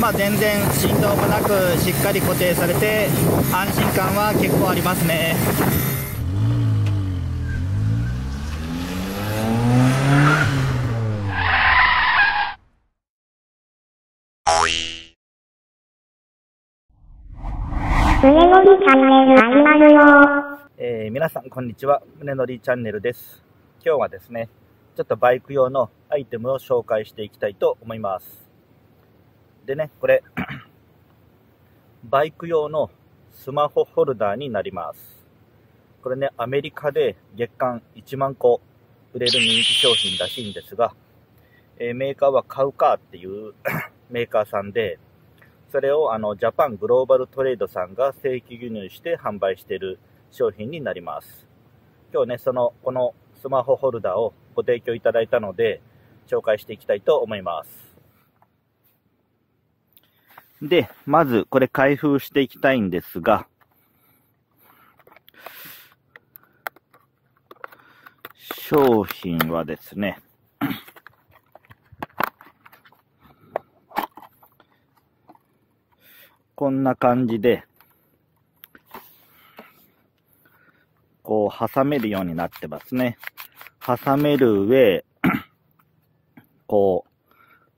まあ、全然振動もなくしっかり固定されて安心感は結構ありますね。えー皆さんこんにちは。胸のりチャンネルです。今日はですねちょっとバイク用のアイテムを紹介していきたいと思いますでねこれ バイク用のスマホホルダーになりますこれねアメリカで月間1万個売れる人気商品らしいんですが、えーメーカーはカウカーっていう メーカーさんでそれをあのジャパングローバルトレードさんが正規輸入して販売している商品になります。今日ね、その、このスマホホルダーをご提供いただいたので、紹介していきたいと思います。で、まずこれ開封していきたいんですが、商品はですね、こんな感じで、こう、挟めるようになってますね。挟める上、こ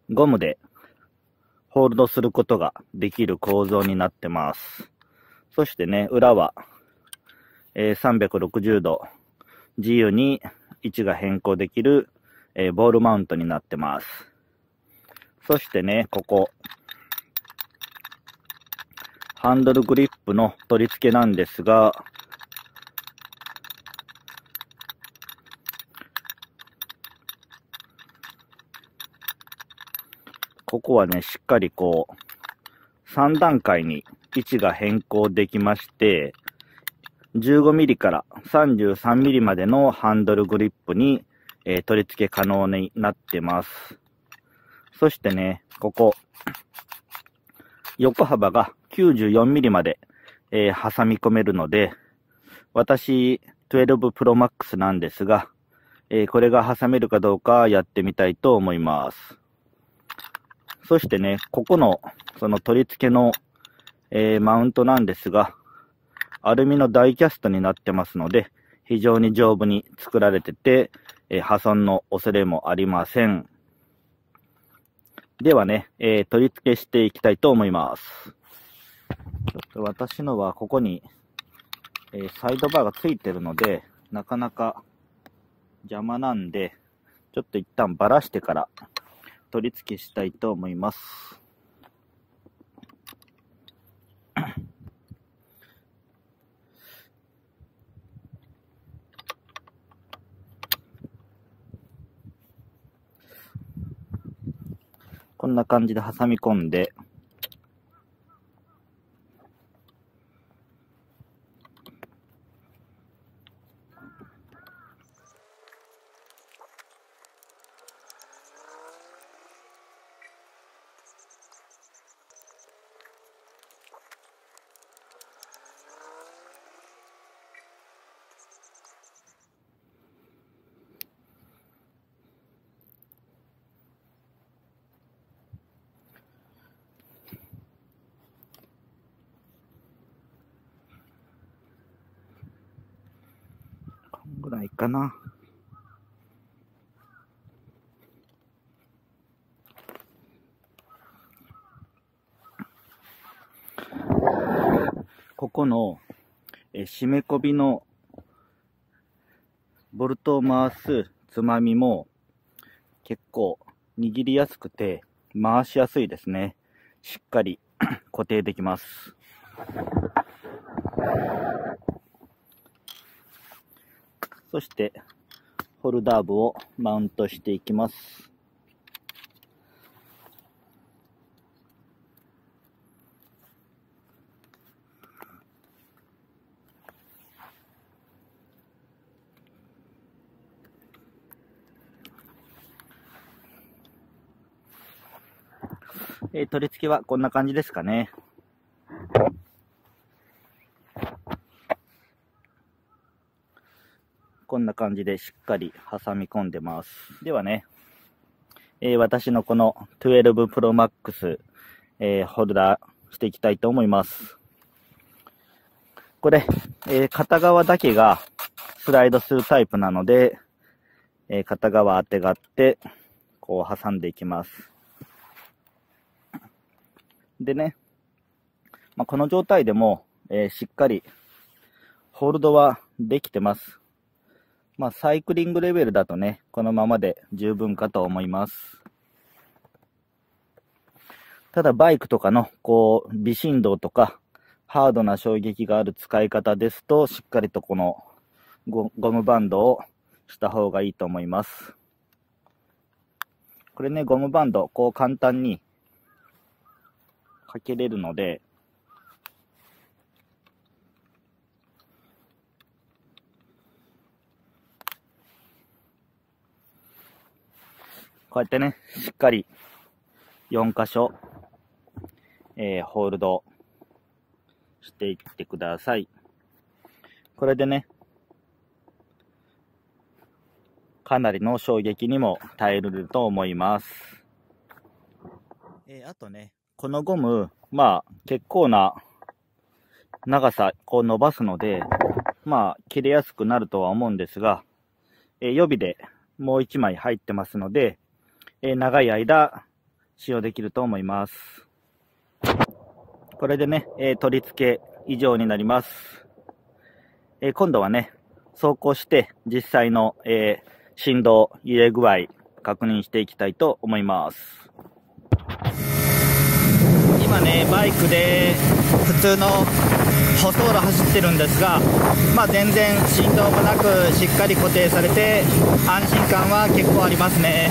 う、ゴムでホールドすることができる構造になってます。そしてね、裏は、え360度自由に位置が変更できる、えボールマウントになってます。そしてね、ここ、ハンドルグリップの取り付けなんですが、ここはね、しっかりこう、3段階に位置が変更できまして、15ミリから33ミリまでのハンドルグリップに、えー取り付け可能になってます。そしてね、ここ、横幅が94ミリまで、えー挟み込めるので、私、12 Pro Max なんですが、えーこれが挟めるかどうかやってみたいと思います。そしてね、ここの、その取り付けの、えーマウントなんですが、アルミのダイキャストになってますので、非常に丈夫に作られてて、えー破損の恐れもありません。ではね、えー取り付けしていきたいと思います。ちょっと私のはここに、えーサイドバーがついてるので、なかなか邪魔なんで、ちょっと一旦バラしてから取り付けしたいと思います。こんな感じで挟み込んで、こんぐらいかな。ここの、え締め込みのボルトを回すつまみも結構握りやすくて回しやすいですね。しっかり 固定できます。そして、ホルダー部をマウントしていきます。えー取り付けはこんな感じですかね。こんな感じでしっかり挟み込んでます。ではね、えー私のこの12 Pro Max、えー、ホルダーしていきたいと思います。これ、えー、片側だけがスライドするタイプなので、え、片側当てがって、こう挟んでいきます。でね、まあ、この状態でも、え、しっかりホールドはできてます。まあ、サイクリングレベルだとね、このままで十分かと思います。ただ、バイクとかの、こう、微振動とか、ハードな衝撃がある使い方ですと、しっかりとこのゴムバンドをした方がいいと思います。これね、ゴムバンド、こう簡単にかけれるので、こうやってね、しっかり4箇所、えー、ホールドしていってください。これでね、かなりの衝撃にも耐えれると思います。えー、あとね、このゴム、まあ結構な長さ、こう伸ばすので、まあ切れやすくなるとは思うんですが、えー、予備でもう1枚入ってますので、えー、長い間使用できると思います。これでね、えー、取り付け以上になります。えー、今度はね、走行して実際の、え振動、揺れ具合確認していきたいと思います。今ね、バイクで普通の舗装路走ってるんですが、まあ、全然振動もなくしっかり固定されて安心感は結構ありますね。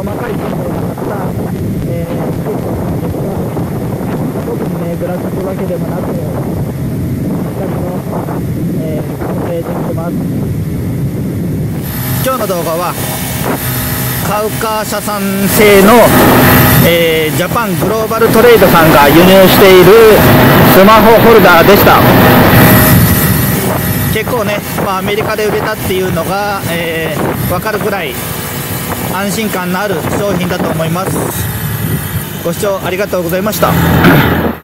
細かいところがあった、えー、スケッチなんですが、特にね、ぐらつくわけでもなく、しっかりと、えー、完成できてます。今日の動画は、カウカー社さん製の、えー、ジャパングローバルトレードさんが輸入しているスマホホルダーでした。結構ね、まあ、アメリカで売れたっていうのが、えー、分かるぐらい安心感のある商品だと思いますご視聴ありがとうございました